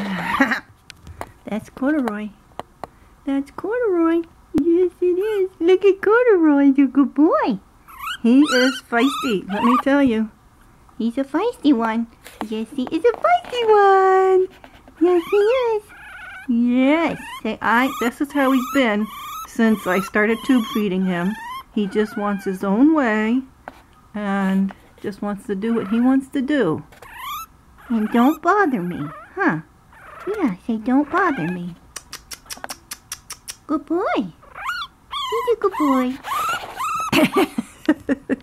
That's Corduroy. That's Corduroy. Yes, it is. Look at Corduroy. He's a good boy. He is feisty, let me tell you. He's a feisty one. Yes, he is a feisty one. Yes, he is. Yes. Say, I. This is how he's been since I started tube feeding him. He just wants his own way and just wants to do what he wants to do. And don't bother me, huh? Yeah, say don't bother me. Good boy. He's a good boy.